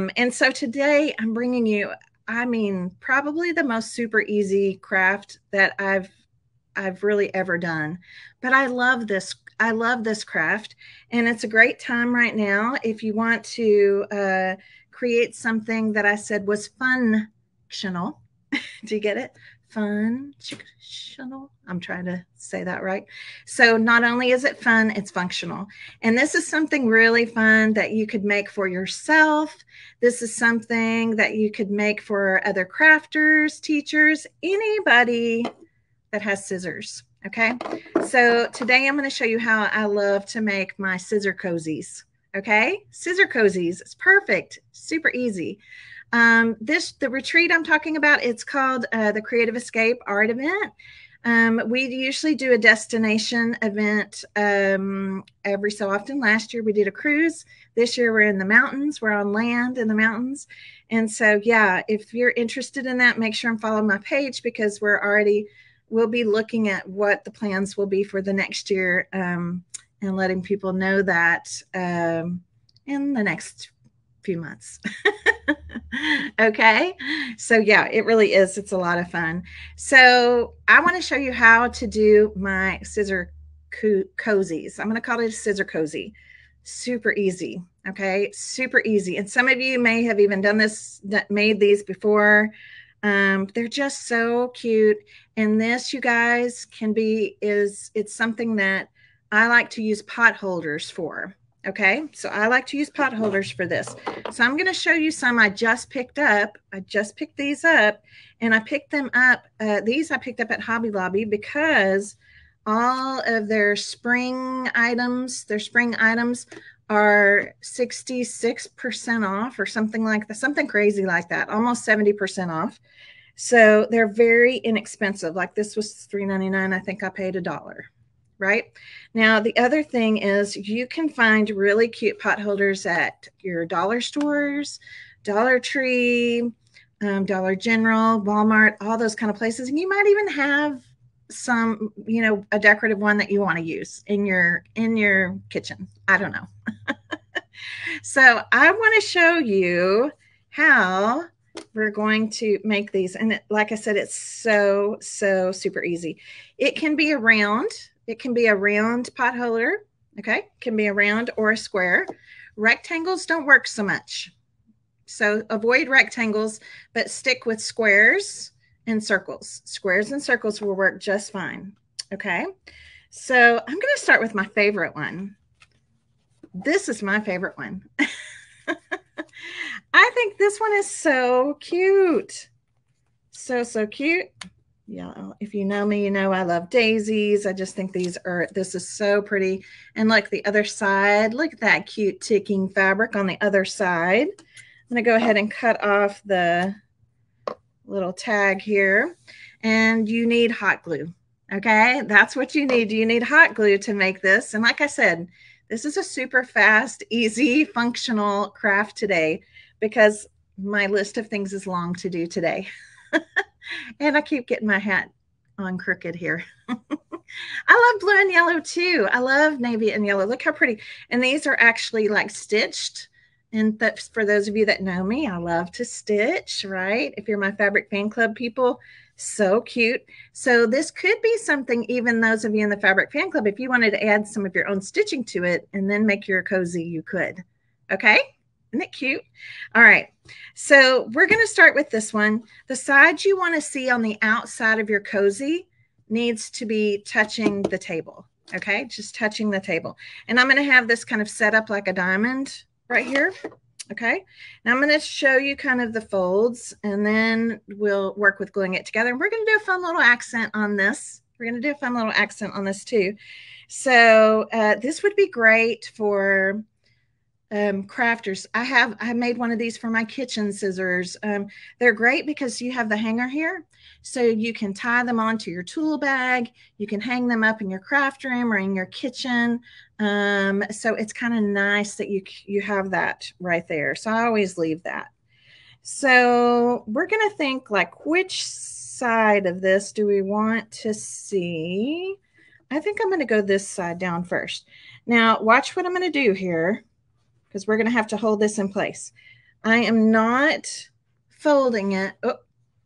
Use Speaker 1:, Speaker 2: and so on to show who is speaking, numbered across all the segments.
Speaker 1: Um, and so today I'm bringing you, I mean, probably the most super easy craft that I've I've really ever done. But I love this. I love this craft, and it's a great time right now if you want to uh, create something that I said was functional. Do you get it? Functional. I'm trying to say that right. So not only is it fun, it's functional. And this is something really fun that you could make for yourself. This is something that you could make for other crafters, teachers, anybody that has scissors. Okay. So today I'm going to show you how I love to make my scissor cozies. Okay. Scissor cozies. It's perfect. Super easy. Um, this, the retreat I'm talking about, it's called uh, the Creative Escape Art Event. Um, we usually do a destination event um, every so often. Last year we did a cruise. This year we're in the mountains. We're on land in the mountains. And so, yeah, if you're interested in that, make sure and follow my page because we're already we'll be looking at what the plans will be for the next year um, and letting people know that um, in the next few months. okay. So, yeah, it really is. It's a lot of fun. So, I want to show you how to do my scissor co- cozies. I'm going to call it a scissor cozy. Super easy. Okay. Super easy. And some of you may have even done this, that made these before. Um, they're just so cute. And this, you guys, can be is it's something that I like to use pot holders for. Okay, so I like to use pot holders for this. So I'm going to show you some I just picked up. I just picked these up, and I picked them up. Uh, these I picked up at Hobby Lobby because all of their spring items, their spring items are 66% off or something like that, something crazy like that, almost 70% off. So they're very inexpensive. Like this was $3.99. I think I paid a dollar. Right? Now, the other thing is you can find really cute pot holders at your dollar stores, Dollar Tree, um, Dollar General, Walmart, all those kind of places. And you might even have some you know a decorative one that you want to use in your in your kitchen. I don't know. So i want to show you how we're going to make these. And like i said it's so so super easy. It can be a round it can be a round pot holder okay can be a round or a square rectangles don't work so much so avoid rectangles but stick with squares and circles. Squares and circles will work just fine. Okay. So I'm going to start with my favorite one. This is my favorite one. I think this one is so cute. So, so cute. Yeah, oh, if you know me, you know I love daisies. I just think these are, this is so pretty. And look, the other side, look at that cute ticking fabric on the other side. I'm going to go ahead and cut off the little tag here. And you need hot glue. Okay, that's what you need. You need hot glue to make this. And like I said, this is a super fast, easy, functional craft today because my list of things is long to do today. and I keep getting my hat on crooked here. I love blue and yellow too. I love navy and yellow. Look how pretty. And these are actually like stitched and that's for those of you that know me, I love to stitch, right? If you're my fabric fan club people, so cute. So this could be something, even those of you in the fabric fan club, if you wanted to add some of your own stitching to it and then make your cozy, you could. Okay. Isn't it cute? All right. So we're going to start with this one. The side you want to see on the outside of your cozy needs to be touching the table. Okay. Just touching the table. And I'm going to have this kind of set up like a diamond right here. Okay, now I'm going to show you kind of the folds and then we'll work with gluing it together. And we're going to do a fun little accent on this. We're going to do a fun little accent on this too. So uh, this would be great for um, crafters. I have I made one of these for my kitchen scissors. Um, they're great because you have the hanger here, so you can tie them onto your tool bag. You can hang them up in your craft room or in your kitchen. Um, so it's kind of nice that you you have that right there. So I always leave that. So we're gonna think like which side of this do we want to see? I think I'm going to go this side down first. Now watch what I'm going to do here because we're going to have to hold this in place. I am not folding it. Oh,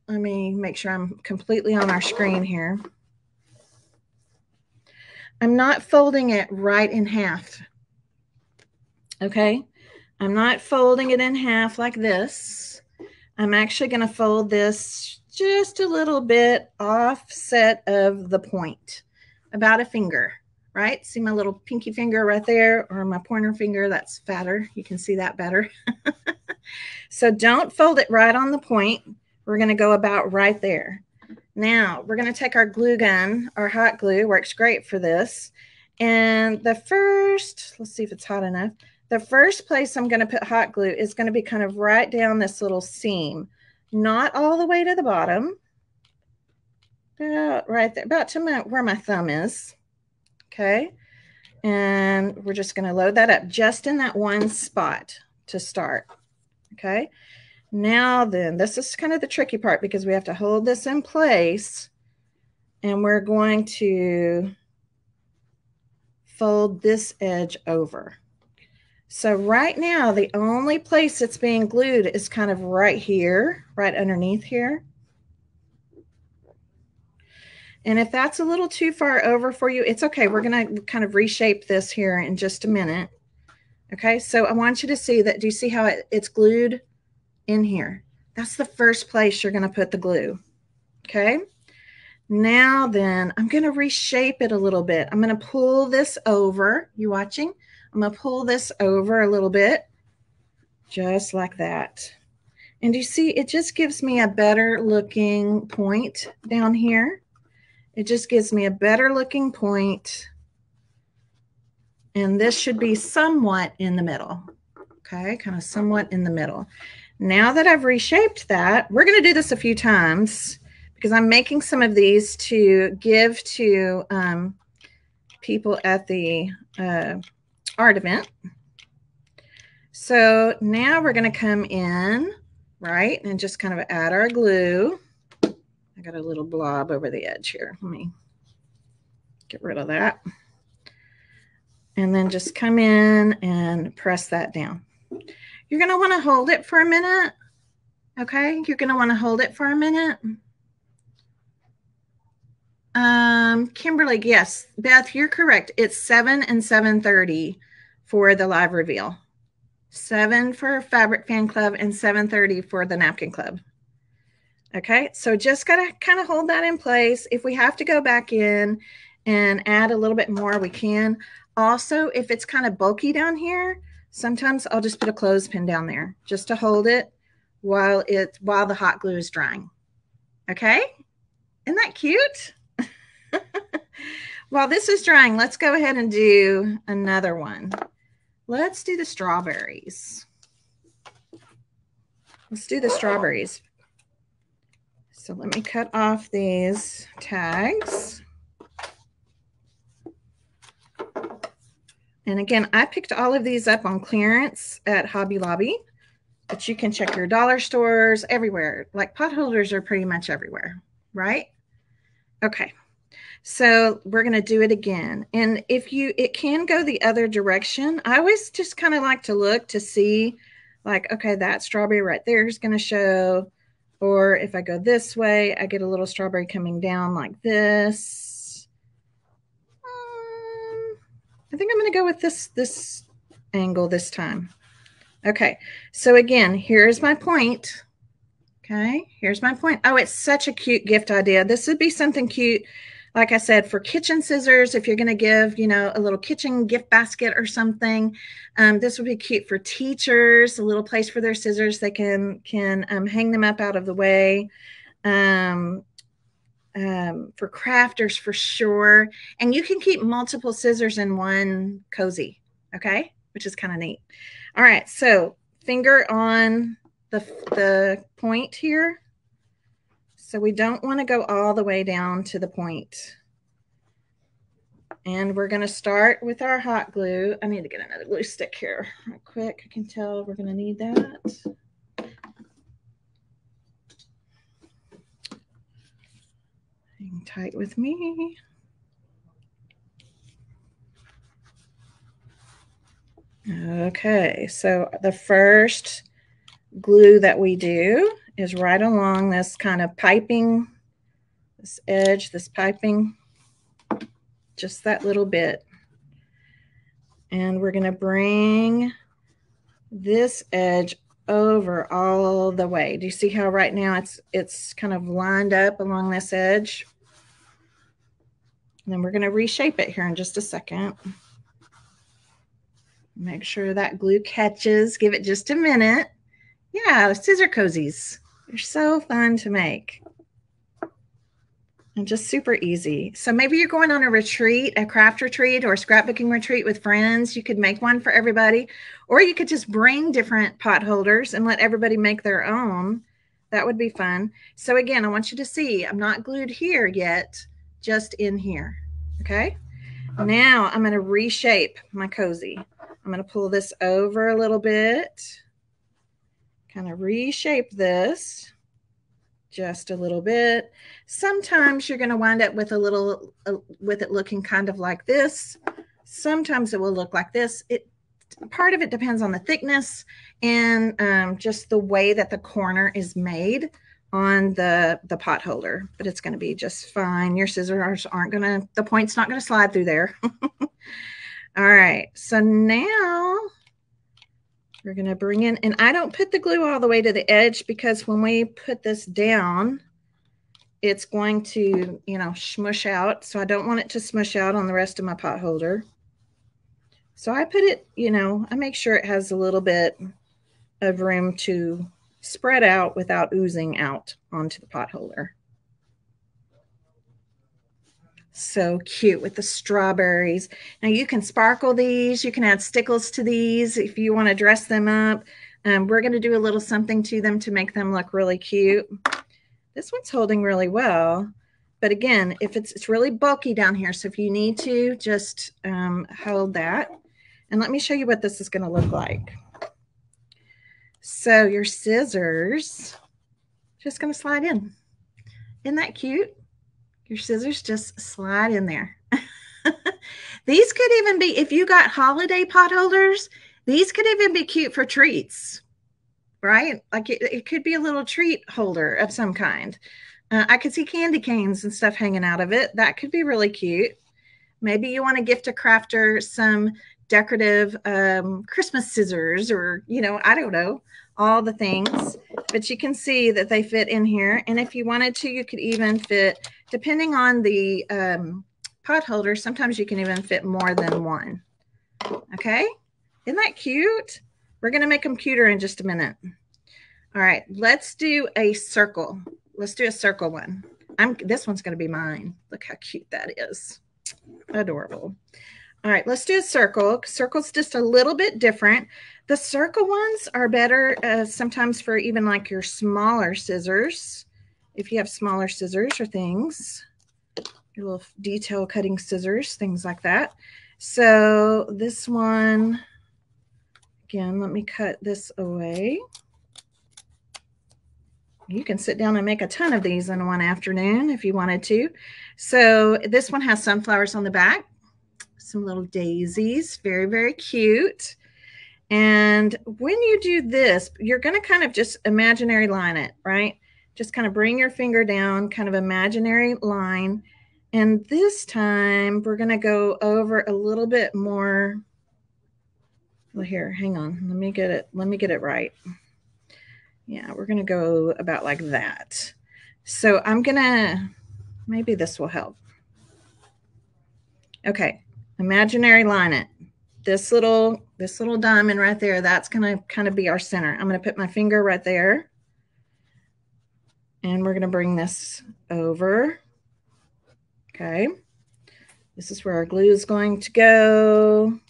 Speaker 1: let me make sure I'm completely on our screen here. I'm not folding it right in half. Okay. I'm not folding it in half like this. I'm actually going to fold this just a little bit offset of the point, about a finger, right? See my little pinky finger right there or my pointer finger, that's fatter. You can see that better. so don't fold it right on the point. We're going to go about right there. Now we're going to take our glue gun, our hot glue works great for this. And the first, let's see if it's hot enough. The first place I'm going to put hot glue is going to be kind of right down this little seam, not all the way to the bottom, about right there, about to my, where my thumb is. Okay. And we're just going to load that up just in that one spot to start. Okay. Now then, this is kind of the tricky part because we have to hold this in place and we're going to fold this edge over. So right now, the only place it's being glued is kind of right here, right underneath here. And if that's a little too far over for you, it's okay. We're going to kind of reshape this here in just a minute. Okay, so I want you to see that. Do you see how it, it's glued in here? That's the first place you're going to put the glue. Okay, now then, I'm going to reshape it a little bit. I'm going to pull this over. You watching? I'm going to pull this over a little bit, just like that. And you see, it just gives me a better looking point down here. It just gives me a better looking point. And this should be somewhat in the middle. Okay, kind of somewhat in the middle. Now that I've reshaped that, we're going to do this a few times because I'm making some of these to give to um, people at the uh, art event. So now we're going to come in, right, and just kind of add our glue got a little blob over the edge here. Let me get rid of that. And then just come in and press that down. You're going to want to hold it for a minute. Okay, you're going to want to hold it for a minute. Um, Kimberly, yes, Beth, you're correct. It's 7 and 7:30 for the live reveal. 7 for Fabric Fan Club and 7:30 for the Napkin Club. Okay, so just got to kind of hold that in place. If we have to go back in and add a little bit more, we can. Also, if it's kind of bulky down here, sometimes I'll just put a clothespin down there just to hold it while it while the hot glue is drying. Okay, isn't that cute? while this is drying, let's go ahead and do another one. Let's do the strawberries. Let's do the strawberries. So let me cut off these tags. And again, I picked all of these up on clearance at Hobby Lobby, but you can check your dollar stores everywhere. Like pot holders are pretty much everywhere, right? Okay. So we're going to do it again. And if you, it can go the other direction. I always just kind of like to look to see like, okay, that strawberry right there is going to show or if I go this way, I get a little strawberry coming down like this. Um, I think I'm going to go with this, this angle this time. Okay, so again, here's my point. Okay, here's my point. Oh, it's such a cute gift idea. This would be something cute like I said, for kitchen scissors, if you're going to give, you know, a little kitchen gift basket or something, um, this would be cute for teachers, a little place for their scissors. They can can um, hang them up out of the way. Um, um, for crafters for sure. And you can keep multiple scissors in one cozy, okay? Which is kind of neat. All right, so finger on the, the point here. So we don't want to go all the way down to the point. And we're going to start with our hot glue. I need to get another glue stick here real quick. I can tell we're going to need that. Hang tight with me. Okay, so the first glue that we do is right along this kind of piping, this edge, this piping, just that little bit. And we're going to bring this edge over all the way. Do you see how right now it's it's kind of lined up along this edge? And then we're going to reshape it here in just a second. Make sure that glue catches. Give it just a minute. Yeah, scissor cozies. They're so fun to make and just super easy. So maybe you're going on a retreat, a craft retreat or scrapbooking retreat with friends. You could make one for everybody, or you could just bring different pot holders and let everybody make their own. That would be fun. So again, I want you to see I'm not glued here yet, just in here. Okay. Now I'm going to reshape my cozy. I'm going to pull this over a little bit, kind of reshape this just a little bit. Sometimes you're going to wind up with a little, uh, with it looking kind of like this. Sometimes it will look like this. It part of it depends on the thickness and um, just the way that the corner is made on the the pot holder but it's going to be just fine your scissors aren't going to the point's not going to slide through there all right so now we're going to bring in, and I don't put the glue all the way to the edge because when we put this down, it's going to, you know, smush out. So I don't want it to smush out on the rest of my pot holder. So I put it, you know, I make sure it has a little bit of room to spread out without oozing out onto the pot holder. So cute with the strawberries. Now you can sparkle these. You can add stickles to these if you want to dress them up. Um, we're going to do a little something to them to make them look really cute. This one's holding really well. But again, if it's, it's really bulky down here, so if you need to, just um, hold that. And let me show you what this is going to look like. So your scissors, just going to slide in. Isn't that cute? Your scissors just slide in there. these could even be, if you got holiday pot holders, these could even be cute for treats, right? Like it, it could be a little treat holder of some kind. Uh, I could see candy canes and stuff hanging out of it. That could be really cute. Maybe you want to gift a crafter some decorative um, Christmas scissors or, you know, I don't know, all the things. But you can see that they fit in here. And if you wanted to, you could even fit depending on the um, pot holder, sometimes you can even fit more than one. Okay, isn't that cute? We're to make them cuter in just a minute. All right, let's do a circle. Let's do a circle one. I'm this one's to be mine. Look how cute that is. Adorable. All right, let's do a circle. Circle's just a little bit different. The circle ones are better uh, sometimes for even like your smaller scissors if you have smaller scissors or things, your little detail cutting scissors, things like that. So this one, again, let me cut this away. You can sit down and make a ton of these in one afternoon if you wanted to. So this one has sunflowers on the back, some little daisies, very, very cute. And when you do this, you're going to kind of just imaginary line it, right? Just kind of bring your finger down, kind of imaginary line. And this time we're going to go over a little bit more. Well, here, hang on. Let me get it. Let me get it right. Yeah, we're going to go about like that. So I'm going to, maybe this will help. Okay, imaginary line it. This little, this little diamond right there, that's going to kind of be our center. I'm going to put my finger right there and we're going to bring this over. Okay. This is where our glue is going to go.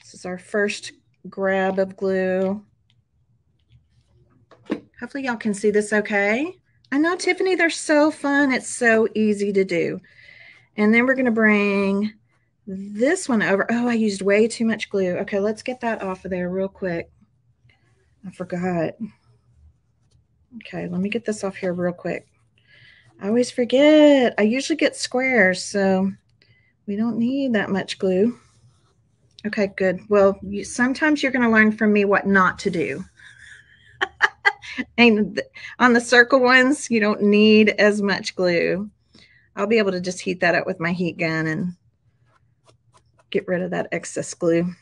Speaker 1: This is our first grab of glue. Hopefully y'all can see this okay. I know, Tiffany, they're so fun. It's so easy to do. And then we're going to bring this one over. Oh, I used way too much glue. Okay, let's get that off of there real quick. I forgot. Okay, let me get this off here real quick. I always forget. I usually get squares, so we don't need that much glue. Okay, good. Well, you, sometimes you're going to learn from me what not to do. and on the circle ones, you don't need as much glue. I'll be able to just heat that up with my heat gun and get rid of that excess glue.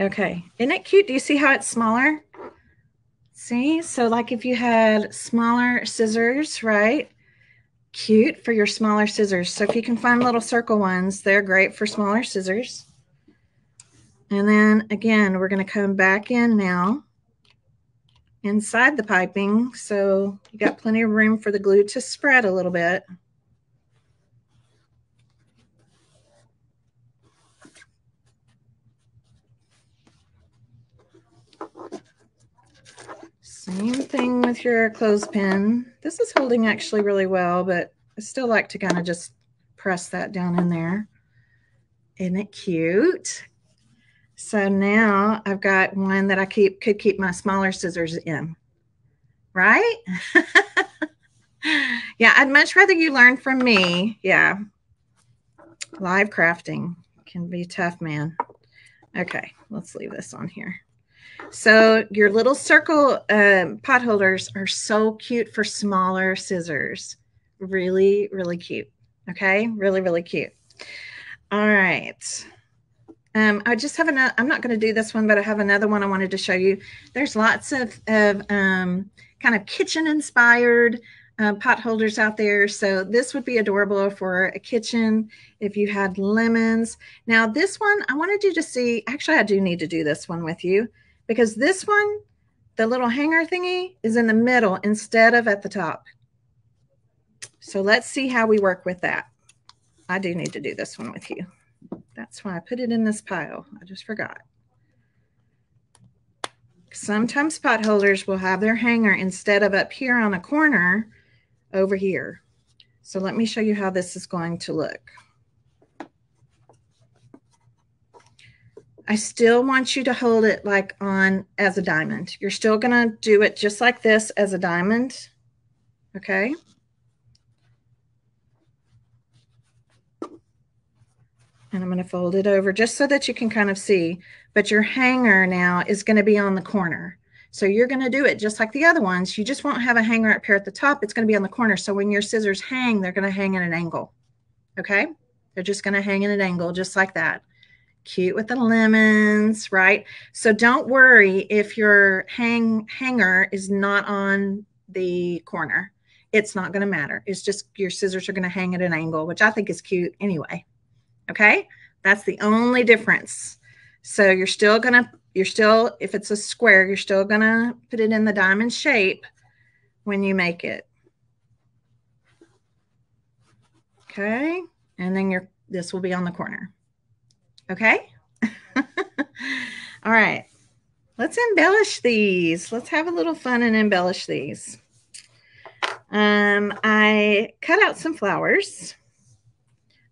Speaker 1: Okay, isn't it cute? Do you see how it's smaller? See, so like if you had smaller scissors, right? Cute for your smaller scissors. So if you can find little circle ones, they're great for smaller scissors. And then again, we're going to come back in now inside the piping. So you got plenty of room for the glue to spread a little bit. Same thing with your clothespin. This is holding actually really well, but I still like to kind of just press that down in there. Isn't it cute? So now I've got one that I keep could keep my smaller scissors in, right? yeah, I'd much rather you learn from me. Yeah. Live crafting can be tough, man. Okay, let's leave this on here. So your little circle um, pot holders are so cute for smaller scissors. Really, really cute. Okay, really, really cute. All right. Um, I just have another, I'm not going to do this one, but I have another one I wanted to show you. There's lots of, of um, kind of kitchen inspired uh, pot holders out there. So this would be adorable for a kitchen if you had lemons. Now this one, I wanted you to see, actually I do need to do this one with you because this one, the little hanger thingy is in the middle instead of at the top. So let's see how we work with that. I do need to do this one with you. That's why I put it in this pile. I just forgot. Sometimes pot holders will have their hanger instead of up here on a corner over here. So let me show you how this is going to look. I still want you to hold it like on as a diamond. You're still going to do it just like this as a diamond. Okay. And I'm going to fold it over just so that you can kind of see. But your hanger now is going to be on the corner. So you're going to do it just like the other ones. You just won't have a hanger up here at the top. It's going to be on the corner. So when your scissors hang, they're going to hang at an angle. Okay. They're just going to hang at an angle just like that cute with the lemons, right? So don't worry if your hang hanger is not on the corner. It's not going to matter. It's just your scissors are going to hang at an angle, which I think is cute anyway. Okay? That's the only difference. So you're still going to you're still if it's a square, you're still going to put it in the diamond shape when you make it. Okay? And then your this will be on the corner. Okay. All right. Let's embellish these. Let's have a little fun and embellish these. Um, I cut out some flowers.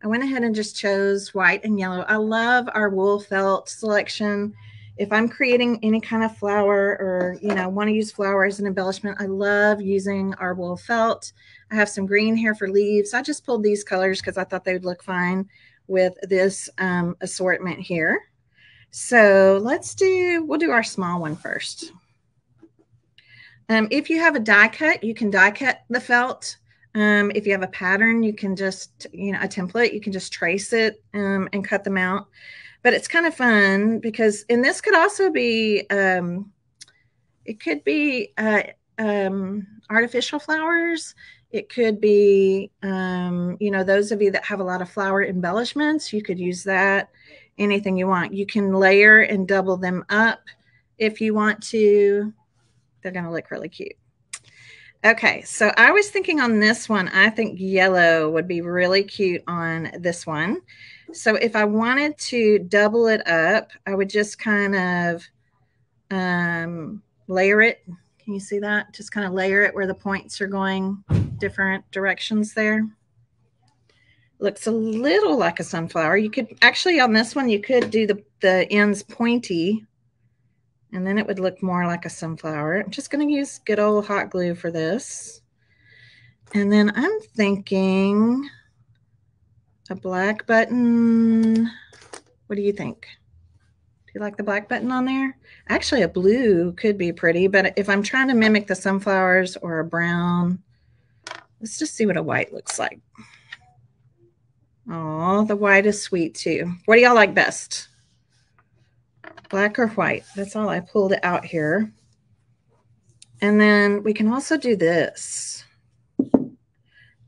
Speaker 1: I went ahead and just chose white and yellow. I love our wool felt selection. If I'm creating any kind of flower or, you know, want to use flower as an embellishment, I love using our wool felt. I have some green here for leaves. I just pulled these colors because I thought they would look fine with this um, assortment here. So let's do, we'll do our small one first. Um, if you have a die cut, you can die cut the felt. Um, if you have a pattern, you can just, you know, a template, you can just trace it um, and cut them out. But it's kind of fun because, and this could also be, um, it could be uh, um, artificial flowers. It could be, um, you know, those of you that have a lot of flower embellishments, you could use that. Anything you want. You can layer and double them up if you want to. They're going to look really cute. Okay, so I was thinking on this one, I think yellow would be really cute on this one. So if I wanted to double it up, I would just kind of um, layer it can you see that? Just kind of layer it where the points are going different directions there. Looks a little like a sunflower. You could actually on this one, you could do the, the ends pointy and then it would look more like a sunflower. I'm just going to use good old hot glue for this. And then I'm thinking a black button What do you think? You like the black button on there? Actually, a blue could be pretty, but if I'm trying to mimic the sunflowers or a brown, let's just see what a white looks like. Oh, the white is sweet too. What do y'all like best? Black or white? That's all I pulled out here. And then we can also do this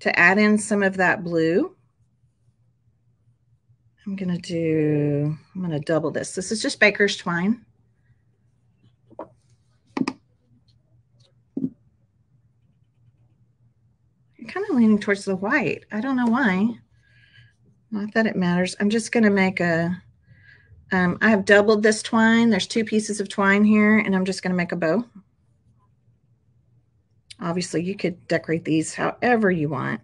Speaker 1: to add in some of that blue. I'm going to do, I'm going to double this. This is just baker's twine. I'm kind of leaning towards the white. I don't know why. Not that it matters. I'm just going to make a, um, I have doubled this twine. There's two pieces of twine here, and I'm just going to make a bow. Obviously, you could decorate these however you want.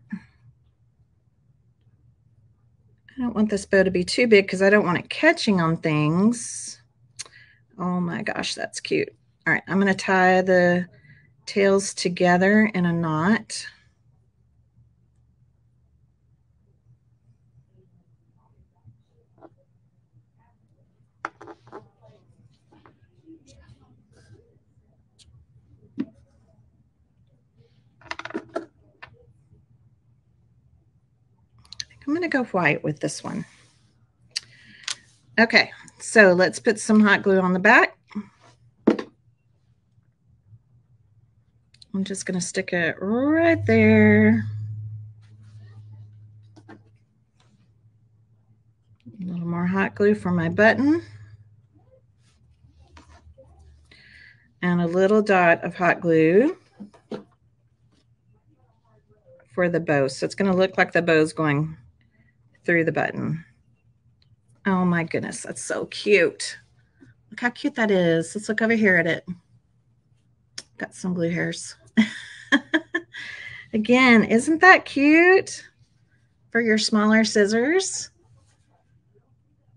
Speaker 1: I don't want this bow to be too big because I don't want it catching on things. Oh my gosh, that's cute. All right, I'm going to tie the tails together in a knot. I'm going to go white with this one. Okay, so let's put some hot glue on the back. I'm just going to stick it right there. A little more hot glue for my button. And a little dot of hot glue for the bow. So it's going to look like the bow's going through the button. Oh my goodness, that's so cute. Look how cute that is. Let's look over here at it. Got some blue hairs. Again, isn't that cute for your smaller scissors?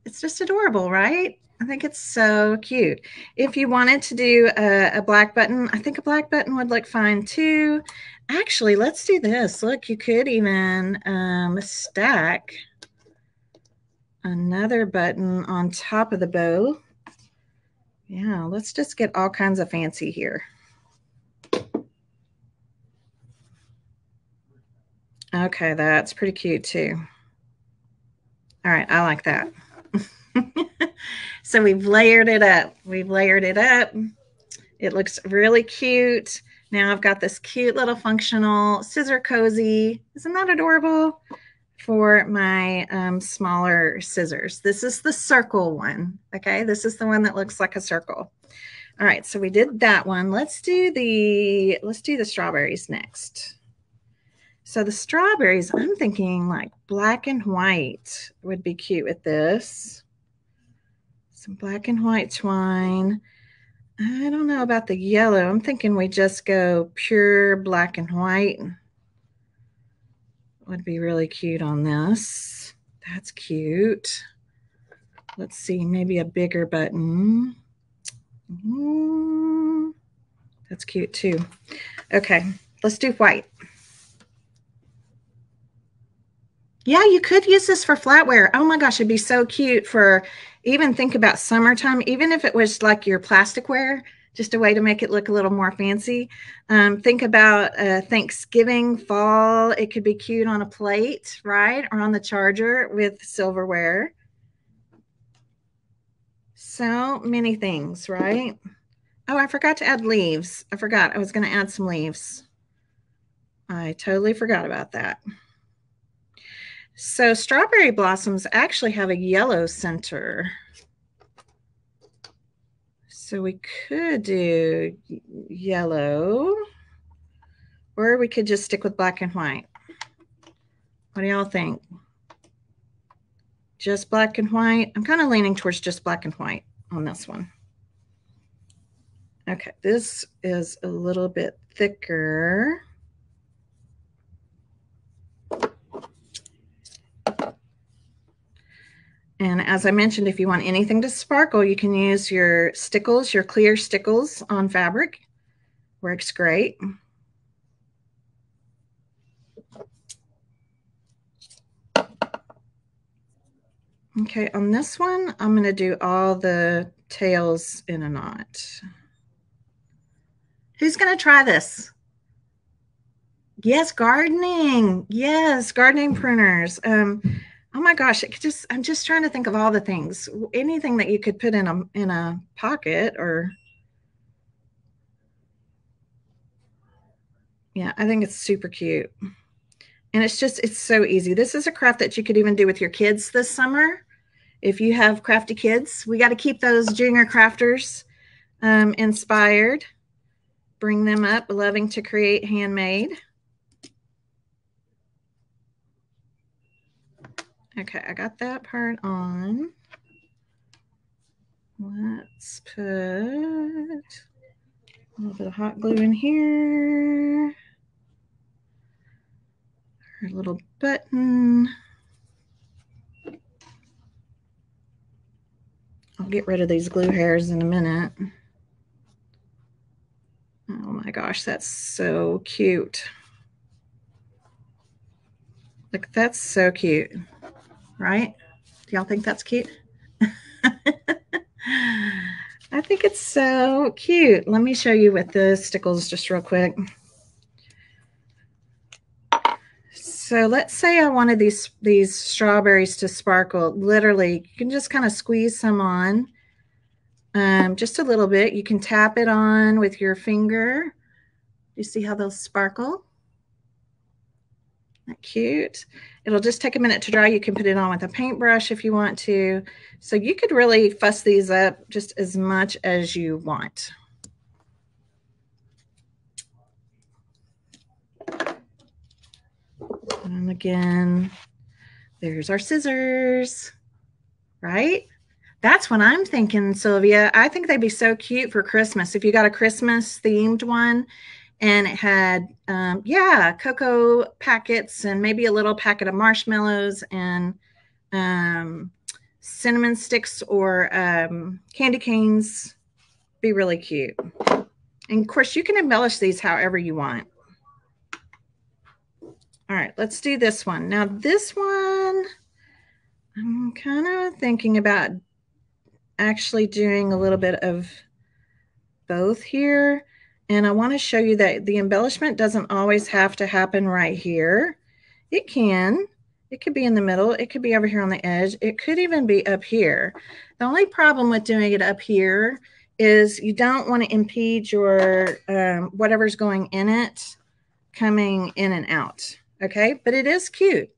Speaker 1: It's just adorable, right? I think it's so cute. If you wanted to do a, a, black button, I think a black button would look fine too. Actually, let's do this. Look, you could even um, stack another button on top of the bow. Yeah, let's just get all kinds of fancy here. Okay, that's pretty cute too. All right, I like that. so we've layered it up. We've layered it up. It looks really cute. Now I've got this cute little functional scissor cozy. Isn't that adorable? For my um, smaller scissors. This is the circle one. Okay, this is the one that looks like a circle. All right, so we did that one. Let's do the let's do the strawberries next. So the strawberries, I'm thinking like black and white would be cute with this. Some black and white twine. I don't know about the yellow. I'm thinking we just go pure black and white would be really cute on this. That's cute. Let's see, maybe a bigger button. Mm, that's cute too. Okay, let's do white. Yeah, you could use this for flatware. Oh my gosh, it'd be so cute for even think about summertime, even if it was like your plasticware just a way to make it look a little more fancy. Um, think about uh, Thanksgiving, fall. It could be cute on a plate, right? Or on the charger with silverware. So many things, right? Oh, I forgot to add leaves. I forgot. I was going to add some leaves. I totally forgot about that. So strawberry blossoms actually have a yellow center. So we could do yellow, or we could just stick with black and white. What do y'all think? Just black and white? I'm kind of leaning towards just black and white on this one. Okay, this is a little bit thicker. And as I mentioned, if you want anything to sparkle, you can use your stickles, your clear stickles on fabric. Works great. Okay, on this one, I'm going to do all the tails in a knot. Who's going to try this? Yes, gardening. Yes, gardening pruners. Um, oh my gosh, it just I'm just trying to think of all the things. Anything that you could put in a in a pocket or Yeah, I think it's super cute. And it's just it's so easy. This is a craft that you could even do with your kids this summer if you have crafty kids, we got to keep those junior crafters um, inspired, bring them up, loving to create handmade. Okay, I got that part on. Let's put a little bit of hot glue in here. Our little button. I'll get rid of these glue hairs in a minute. Oh my gosh, that's so cute. Like, that's so cute, right? Do y'all think that's cute? I think it's so cute. Let me show you with the stickles just real quick. So let's say I wanted these these strawberries to sparkle. Literally, you can just kind of squeeze some on, um, just a little bit. You can tap it on with your finger. You see how they'll sparkle? That cute. It'll just take a minute to dry. You can put it on with a paintbrush if you want to. So you could really fuss these up just as much as you want. And again, there's our scissors, right? That's what I'm thinking, Sylvia. I think they'd be so cute for Christmas. If you got a Christmas themed one and it had, um, yeah, cocoa packets and maybe a little packet of marshmallows and um, cinnamon sticks or um, candy canes, be really cute. And of course, you can embellish these however you want. All right, let's do this one. Now this one, I'm kind of thinking about actually doing a little bit of both here. And I want to show you that the embellishment doesn't always have to happen right here. It can. It could be in the middle. It could be over here on the edge. It could even be up here. The only problem with doing it up here is you don't want to impede your um, whatever's going in it coming in and out. Okay, but it is cute.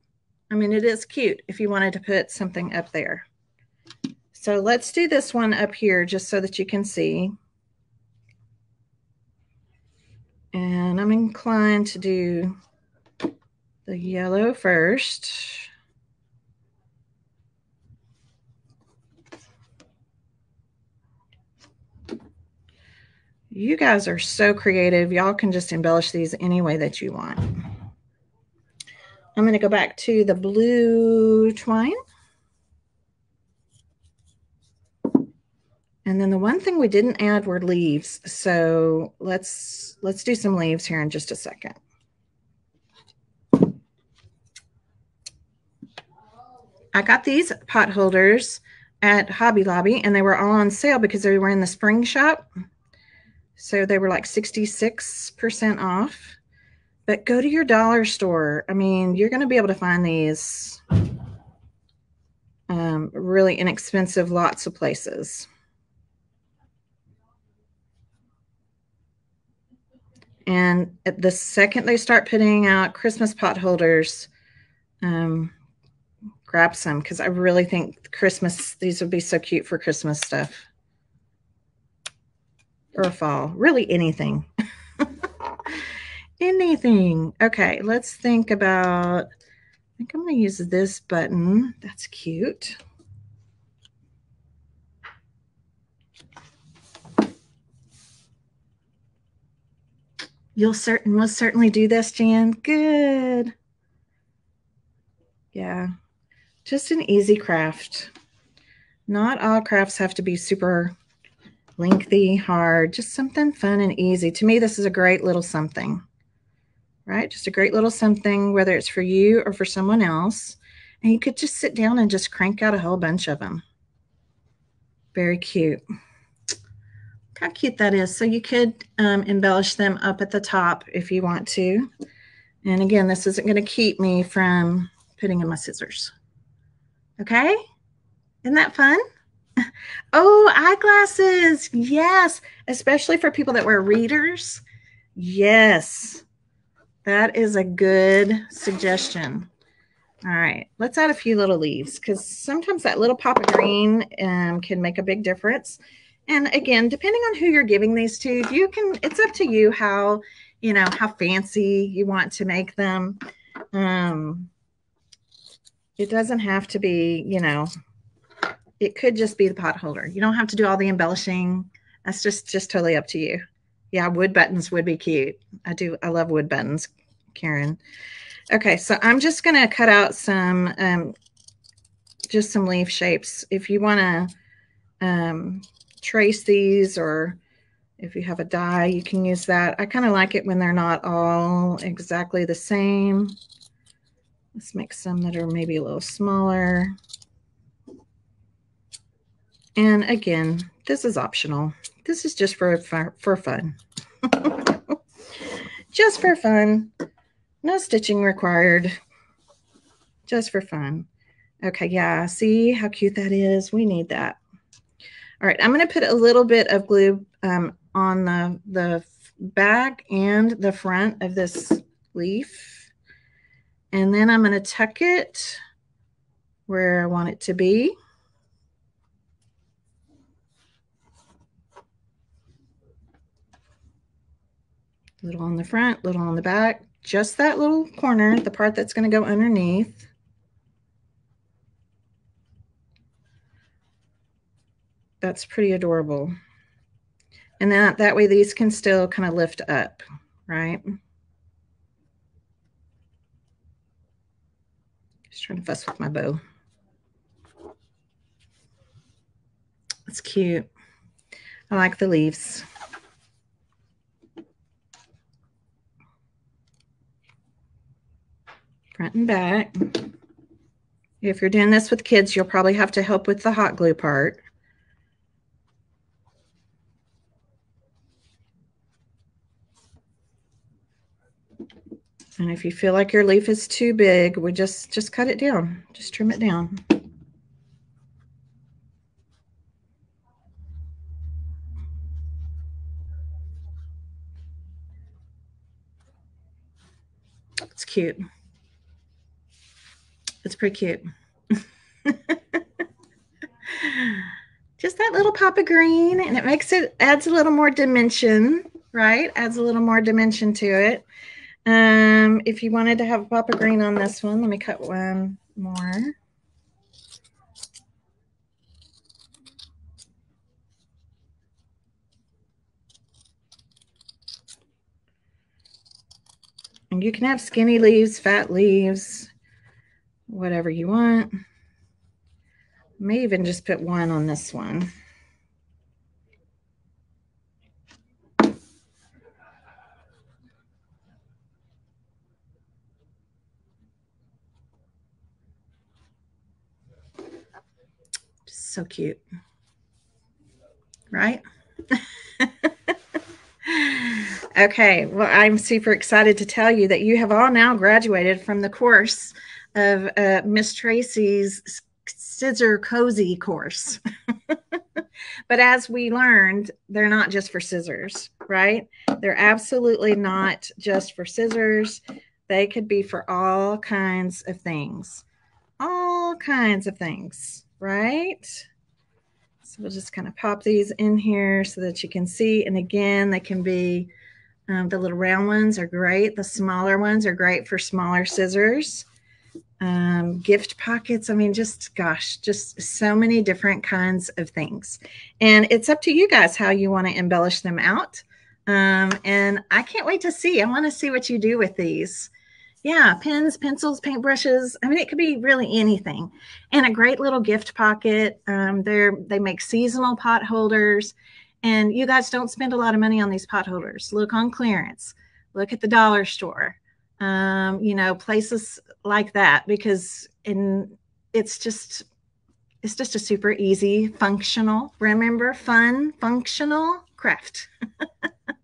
Speaker 1: I mean, it is cute if you wanted to put something up there. So let's do this one up here just so that you can see. And I'm inclined to do the yellow first. You guys are so creative. Y'all can just embellish these any way that you want. I'm going to go back to the blue twine. And then the one thing we didn't add were leaves. So let's let's do some leaves here in just a second. I got these pot holders at Hobby Lobby and they were all on sale because they were in the spring shop. So they were like 66% off. But go to your dollar store. I mean, you're going to be able to find these um, really inexpensive lots of places. And the second they start putting out Christmas pot holders, um, grab some because I really think Christmas, these would be so cute for Christmas stuff or fall, really anything. anything. Okay, let's think about, I think I'm going to use this button. That's cute. You'll certain most certainly do this, Jan. Good. Yeah, just an easy craft. Not all crafts have to be super lengthy, hard, just something fun and easy. To me, this is a great little something right? Just a great little something, whether it's for you or for someone else. And you could just sit down and just crank out a whole bunch of them. Very cute. How cute that is. So you could um, embellish them up at the top if you want to. And again, this isn't going to keep me from putting in my scissors. Okay? Isn't that fun? Oh, eyeglasses. Yes. Especially for people that wear readers. Yes. That is a good suggestion. All right, let's add a few little leaves because sometimes that little pop of green um, can make a big difference. And again, depending on who you're giving these to, you can, it's up to you how, you know, how fancy you want to make them. Um, it doesn't have to be, you know, it could just be the pot holder. You don't have to do all the embellishing. That's just, just totally up to you. Yeah, wood buttons would be cute. I do, I love wood buttons, Karen. Okay, so I'm just going to cut out some, um, just some leaf shapes. If you want to um, trace these or if you have a die, you can use that. I kind of like it when they're not all exactly the same. Let's make some that are maybe a little smaller. And again, this is optional. This is just for, for, fun. just for fun. No stitching required. Just for fun. Okay, yeah, see how cute that is? We need that. All right, I'm going to put a little bit of glue um, on the, the back and the front of this leaf. And then I'm going to tuck it where I want it to be. Little on the front, little on the back just that little corner, the part that's going to go underneath. That's pretty adorable. And that, that way these can still kind of lift up, right? Just trying to fuss with my bow. It's cute. I like the leaves. front and back. If you're doing this with kids, you'll probably have to help with the hot glue part. And if you feel like your leaf is too big, we just, just cut it down. Just trim it down. It's cute. It's pretty cute. Just that little pop of green, and it makes it adds a little more dimension, right? Adds a little more dimension to it. Um, if you wanted to have a pop of green on this one, let me cut one more. And you can have skinny leaves, fat leaves, whatever you want. May even just put one on this one. So cute. Right? okay, well, I'm super excited to tell you that you have all now graduated from the course of uh, Miss Tracy's scissor cozy course. but as we learned, they're not just for scissors, right? They're absolutely not just for scissors. They could be for all kinds of things, all kinds of things, right? So we'll just kind of pop these in here so that you can see. And again, they can be, um, the little round ones are great. The smaller ones are great for smaller scissors um, gift pockets. I mean, just gosh, just so many different kinds of things. And it's up to you guys how you want to embellish them out. Um, and I can't wait to see. I want to see what you do with these. Yeah, pens, pencils, paintbrushes. I mean, it could be really anything. And a great little gift pocket. Um, they're they make seasonal pot holders. And you guys don't spend a lot of money on these pot holders. Look on clearance. Look at the dollar store um, you know, places like that because in, it's just it's just a super easy functional remember fun functional craft